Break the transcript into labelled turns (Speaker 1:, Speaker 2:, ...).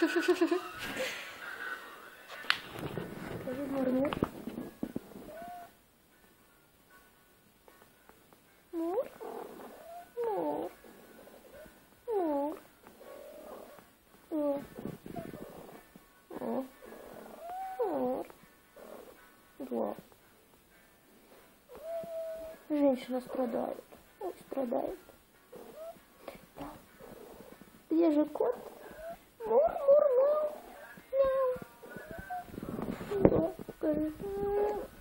Speaker 1: Скажи мур-мур. Мур. Мур. Мур. Мур. Мур. Мур. Да. Женщина страдает. Ой, страдает. Да. Где же кот? Мур, мур,